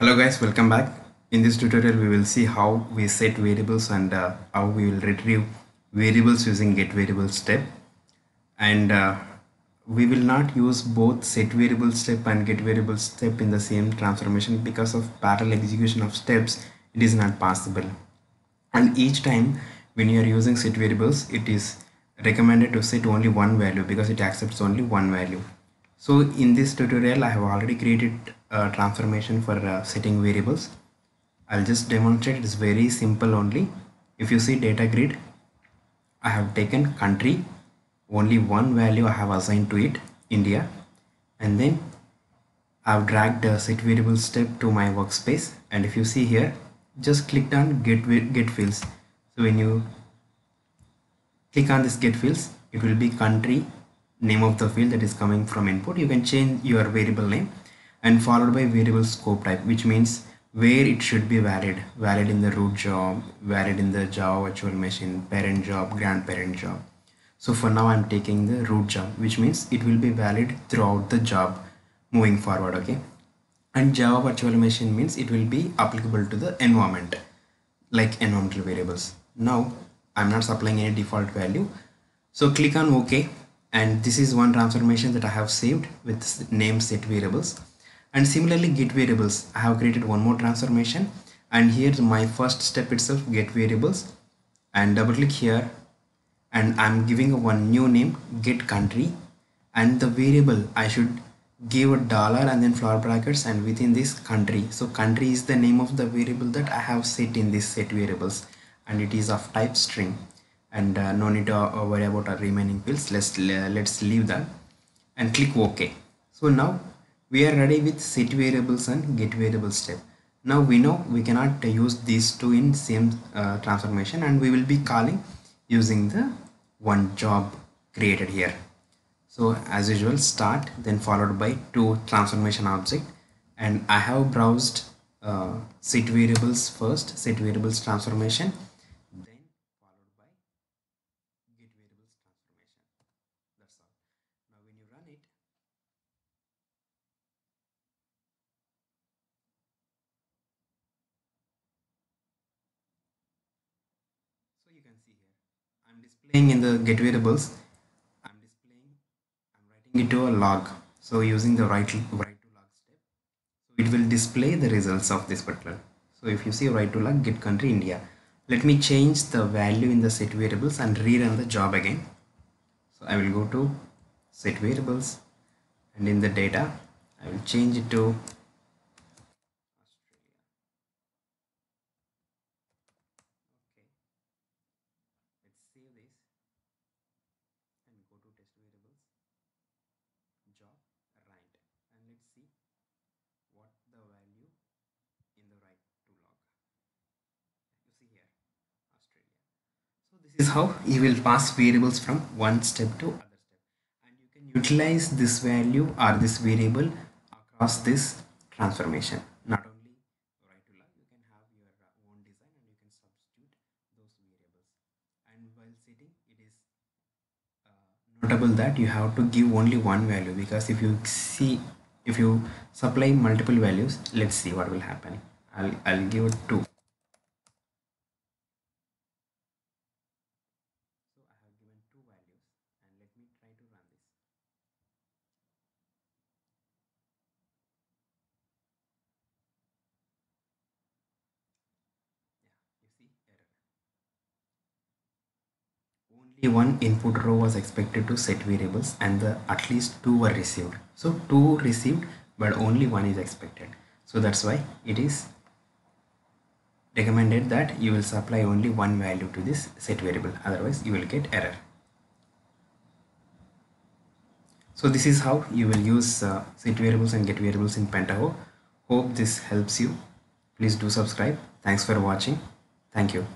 Hello guys, welcome back. In this tutorial, we will see how we set variables and uh, how we will retrieve variables using get variable step. And uh, we will not use both set variable step and get variable step in the same transformation because of parallel execution of steps, it is not possible. And each time when you are using set variables, it is recommended to set only one value because it accepts only one value. So in this tutorial, I have already created a transformation for uh, setting variables. I'll just demonstrate it's very simple only. If you see data grid, I have taken country, only one value I have assigned to it, India, and then I've dragged the set variable step to my workspace. And if you see here, just clicked on get, get fields. So when you click on this get fields, it will be country name of the field that is coming from input you can change your variable name and followed by variable scope type which means where it should be valid valid in the root job valid in the java virtual machine parent job grandparent job. So for now i'm taking the root job which means it will be valid throughout the job moving forward okay? And java virtual machine means it will be applicable to the environment like environmental variables. Now i'm not supplying any default value. So click on ok and this is one transformation that I have saved with name set variables and similarly get variables. I have created one more transformation. And here my first step itself get variables. And double click here. And I'm giving one new name get country. And the variable I should give a dollar and then flower brackets and within this country. So country is the name of the variable that I have set in this set variables. And it is of type string. And uh, no need to uh, worry about our remaining fields. Let's let's leave that. And click ok. So now we are ready with set variables and get variable step. Now we know we cannot use these two in same uh, transformation and we will be calling using the one job created here. So as usual start then followed by two transformation object. And i have browsed uh, set variables first set variables transformation So you can see here, I'm displaying in the get variables, I'm displaying, I'm writing it to a log. So using the write, write to log step, so it will display the results of this particular. So if you see write to log get country India, let me change the value in the set variables and rerun the job again. So I will go to set variables and in the data, I will change it to save this and go to test variables job right and let's see what the value in the write to log. You see here australia. So this is how you will pass variables from one step to other step. And you can utilize this value or this variable across this transformation. Not only write to log you can have your own design and you can substitute those variables. And while setting it is uh, notable that you have to give only one value because if you see if you supply multiple values let's see what will happen. I'll, I'll give it 2 so I have given two values and let me try to run this yeah you see error only one input row was expected to set variables and the at least two were received. So two received but only one is expected. So that's why it is recommended that you will supply only one value to this set variable. Otherwise you will get error. So this is how you will use uh, set variables and get variables in pentaho. Hope this helps you. Please do subscribe. Thanks for watching. Thank you